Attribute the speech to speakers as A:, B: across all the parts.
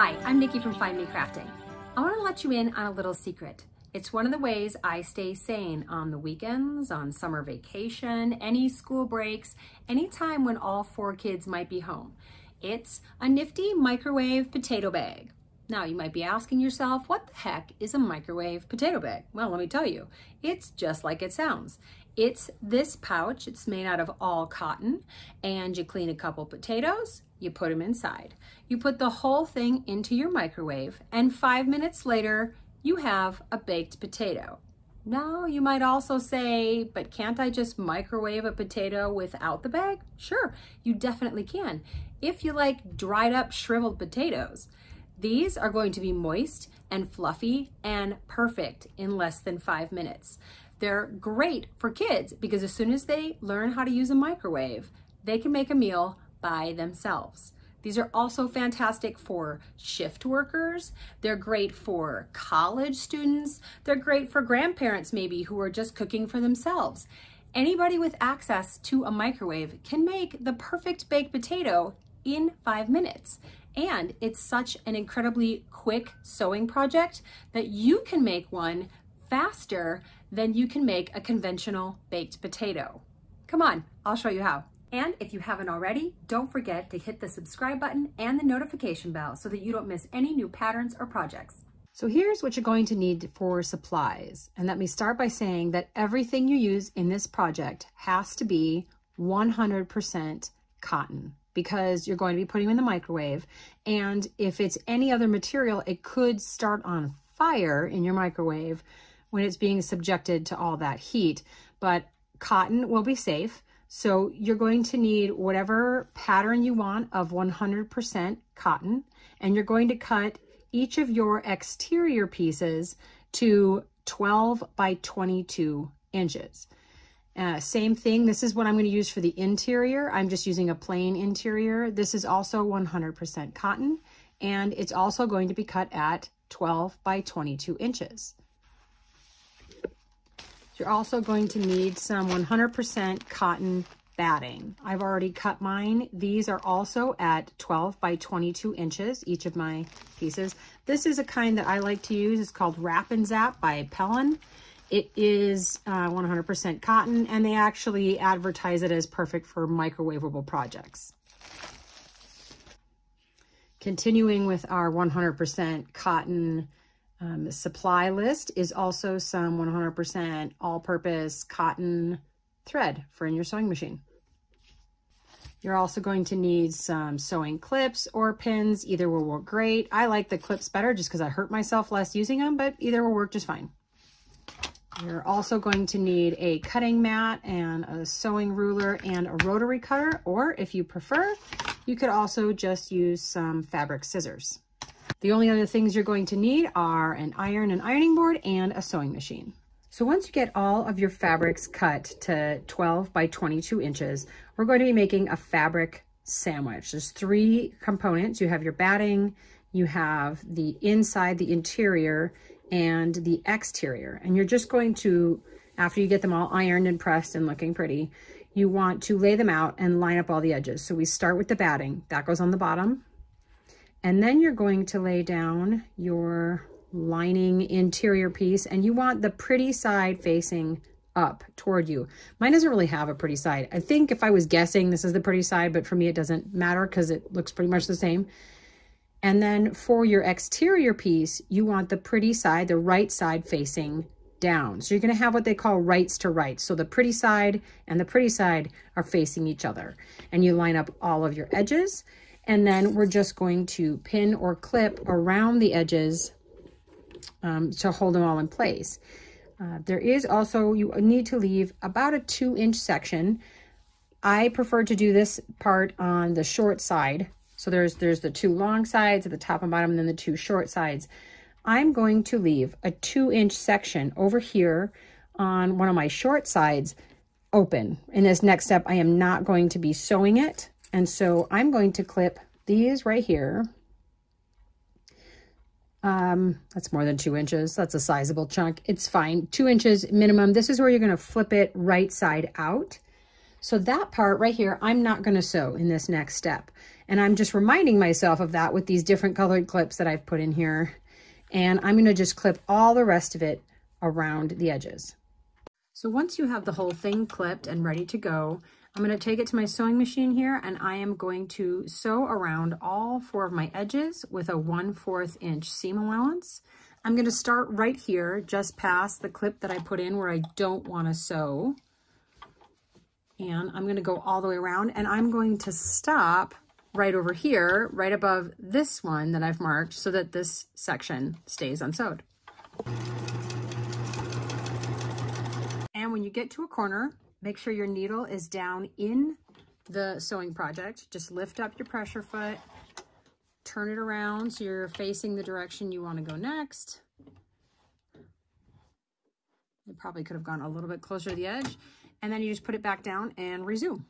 A: Hi, I'm Nikki from Find Me Crafting. I want to let you in on a little secret. It's one of the ways I stay sane on the weekends, on summer vacation, any school breaks, any time when all four kids might be home. It's a nifty microwave potato bag. Now you might be asking yourself, what the heck is a microwave potato bag? Well, let me tell you, it's just like it sounds. It's this pouch, it's made out of all cotton, and you clean a couple potatoes, you put them inside. You put the whole thing into your microwave, and five minutes later, you have a baked potato. Now, you might also say, but can't I just microwave a potato without the bag? Sure, you definitely can. If you like dried up shriveled potatoes, these are going to be moist and fluffy and perfect in less than five minutes. They're great for kids because as soon as they learn how to use a microwave, they can make a meal by themselves. These are also fantastic for shift workers. They're great for college students. They're great for grandparents maybe who are just cooking for themselves. Anybody with access to a microwave can make the perfect baked potato in five minutes. And it's such an incredibly quick sewing project that you can make one faster than you can make a conventional baked potato. Come on, I'll show you how. And if you haven't already, don't forget to hit the subscribe button and the notification bell so that you don't miss any new patterns or projects.
B: So here's what you're going to need for supplies. And let me start by saying that everything you use in this project has to be 100% cotton because you're going to be putting them in the microwave. And if it's any other material, it could start on fire in your microwave when it's being subjected to all that heat. But cotton will be safe. So you're going to need whatever pattern you want of 100% cotton, and you're going to cut each of your exterior pieces to 12 by 22 inches. Uh, same thing, this is what I'm going to use for the interior. I'm just using a plain interior. This is also 100% cotton, and it's also going to be cut at 12 by 22 inches. You're also going to need some 100% cotton batting. I've already cut mine. These are also at 12 by 22 inches, each of my pieces. This is a kind that I like to use. It's called Wrap and Zap by Pellon. It is 100% uh, cotton, and they actually advertise it as perfect for microwavable projects. Continuing with our 100% cotton um, supply list is also some 100% all-purpose cotton thread for in your sewing machine. You're also going to need some sewing clips or pins. Either will work great. I like the clips better just because I hurt myself less using them, but either will work just fine. You're also going to need a cutting mat and a sewing ruler and a rotary cutter, or if you prefer, you could also just use some fabric scissors. The only other things you're going to need are an iron and ironing board and a sewing machine. So once you get all of your fabrics cut to 12 by 22 inches, we're going to be making a fabric sandwich. There's three components. You have your batting, you have the inside, the interior, and the exterior. And you're just going to, after you get them all ironed and pressed and looking pretty, you want to lay them out and line up all the edges. So we start with the batting. That goes on the bottom. And then you're going to lay down your lining interior piece and you want the pretty side facing up toward you. Mine doesn't really have a pretty side. I think if I was guessing this is the pretty side, but for me it doesn't matter because it looks pretty much the same. And then for your exterior piece, you want the pretty side, the right side facing down. So you're going to have what they call rights to rights. So the pretty side and the pretty side are facing each other. And you line up all of your edges and then we're just going to pin or clip around the edges um, to hold them all in place. Uh, there is also, you need to leave about a two inch section. I prefer to do this part on the short side. So there's, there's the two long sides at the top and bottom and then the two short sides. I'm going to leave a two inch section over here on one of my short sides open. In this next step, I am not going to be sewing it. And so I'm going to clip these right here. Um, that's more than two inches. That's a sizable chunk. It's fine. Two inches minimum. This is where you're going to flip it right side out. So that part right here, I'm not gonna sew in this next step. And I'm just reminding myself of that with these different colored clips that I've put in here. And I'm gonna just clip all the rest of it around the edges. So once you have the whole thing clipped and ready to go, I'm going to take it to my sewing machine here and I am going to sew around all four of my edges with a 1 4th inch seam allowance. I'm going to start right here just past the clip that I put in where I don't want to sew. And I'm going to go all the way around and I'm going to stop right over here, right above this one that I've marked so that this section stays unsewed. And when you get to a corner, Make sure your needle is down in the sewing project. Just lift up your pressure foot, turn it around so you're facing the direction you want to go next. You probably could have gone a little bit closer to the edge. And then you just put it back down and resume.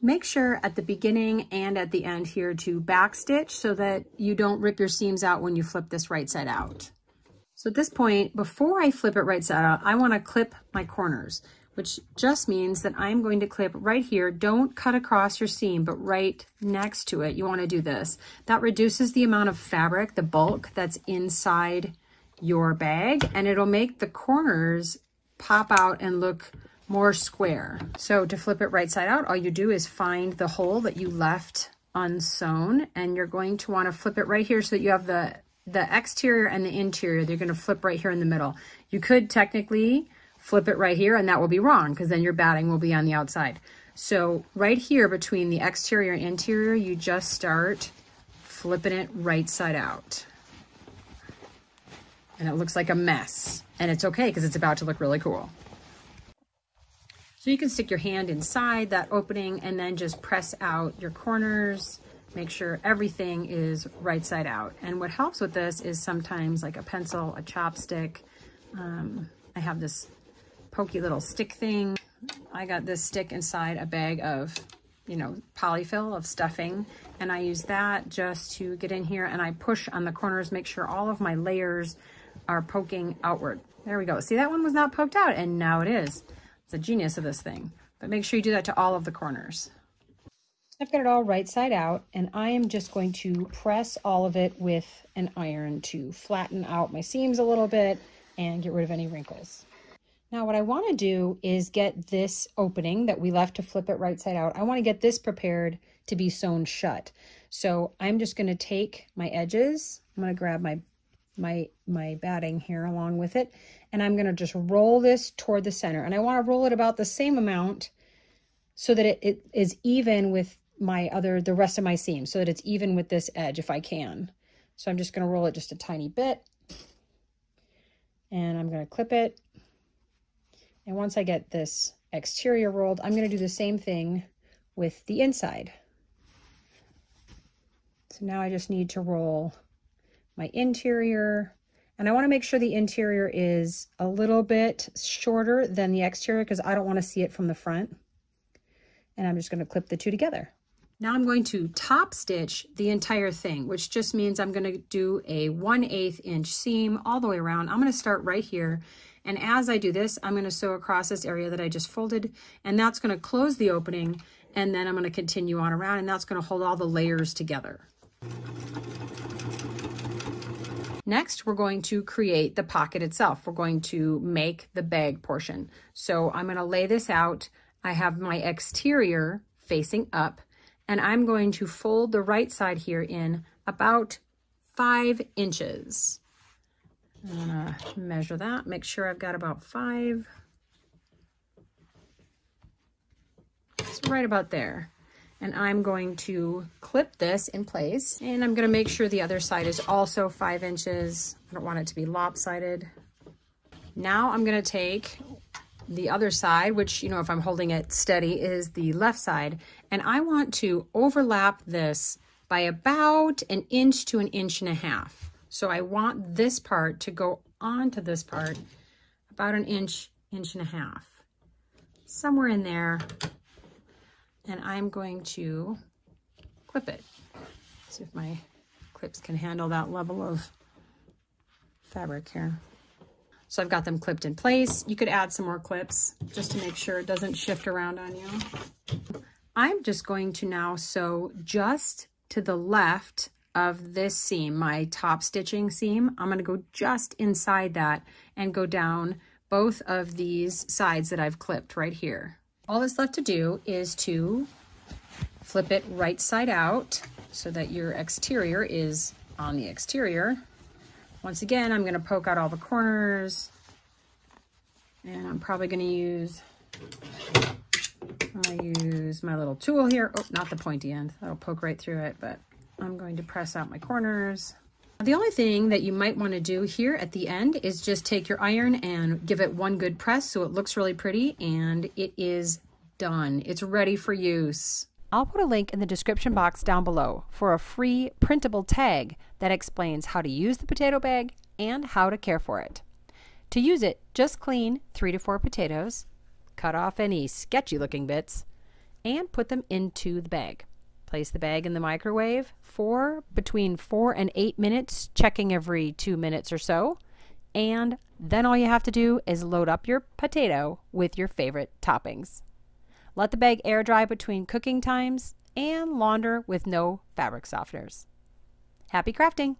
B: Make sure at the beginning and at the end here to backstitch so that you don't rip your seams out when you flip this right side out. So at this point, before I flip it right side out, I wanna clip my corners, which just means that I'm going to clip right here. Don't cut across your seam, but right next to it, you wanna do this. That reduces the amount of fabric, the bulk that's inside your bag, and it'll make the corners pop out and look more square. So to flip it right side out, all you do is find the hole that you left unsewn, and you're going to wanna flip it right here so that you have the the exterior and the interior, they're going to flip right here in the middle. You could technically flip it right here and that will be wrong because then your batting will be on the outside. So right here between the exterior and interior, you just start flipping it right side out. And it looks like a mess. And it's okay because it's about to look really cool. So you can stick your hand inside that opening and then just press out your corners make sure everything is right side out. And what helps with this is sometimes like a pencil, a chopstick. Um, I have this pokey little stick thing. I got this stick inside a bag of, you know, polyfill of stuffing. And I use that just to get in here and I push on the corners, make sure all of my layers are poking outward. There we go. See, that one was not poked out and now it is. It's a genius of this thing. But make sure you do that to all of the corners. I've got it all right side out and I am just going to press all of it with an iron to flatten out my seams a little bit and get rid of any wrinkles. Now what I want to do is get this opening that we left to flip it right side out. I want to get this prepared to be sewn shut. So I'm just going to take my edges. I'm going to grab my my my batting here along with it and I'm going to just roll this toward the center and I want to roll it about the same amount so that it, it is even with my other, the rest of my seam so that it's even with this edge if I can. So I'm just going to roll it just a tiny bit and I'm going to clip it. And once I get this exterior rolled, I'm going to do the same thing with the inside. So now I just need to roll my interior and I want to make sure the interior is a little bit shorter than the exterior because I don't want to see it from the front. And I'm just going to clip the two together. Now I'm going to top stitch the entire thing, which just means I'm going to do a 1 8 inch seam all the way around. I'm going to start right here. And as I do this, I'm going to sew across this area that I just folded, and that's going to close the opening. And then I'm going to continue on around, and that's going to hold all the layers together. Next, we're going to create the pocket itself. We're going to make the bag portion. So I'm going to lay this out. I have my exterior facing up and I'm going to fold the right side here in about five inches. I'm gonna measure that, make sure I've got about five. It's right about there. And I'm going to clip this in place and I'm gonna make sure the other side is also five inches. I don't want it to be lopsided. Now I'm gonna take the other side, which, you know, if I'm holding it steady, is the left side. And I want to overlap this by about an inch to an inch and a half. So I want this part to go onto this part about an inch, inch and a half. Somewhere in there. And I'm going to clip it. See if my clips can handle that level of fabric here. So I've got them clipped in place. You could add some more clips just to make sure it doesn't shift around on you. I'm just going to now sew just to the left of this seam, my top stitching seam. I'm going to go just inside that and go down both of these sides that I've clipped right here. All that's left to do is to flip it right side out so that your exterior is on the exterior. Once again, I'm going to poke out all the corners and I'm probably going to use To use my little tool here. Oh, not the pointy end. That'll poke right through it, but I'm going to press out my corners. The only thing that you might want to do here at the end is just take your iron and give it one good press so it looks really pretty and it is done. It's ready for use.
A: I'll put a link in the description box down below for a free printable tag that explains how to use the potato bag and how to care for it. To use it, just clean three to four potatoes, cut off any sketchy looking bits, and put them into the bag. Place the bag in the microwave for between four and eight minutes, checking every two minutes or so. And then all you have to do is load up your potato with your favorite toppings. Let the bag air dry between cooking times and launder with no fabric softeners. Happy crafting!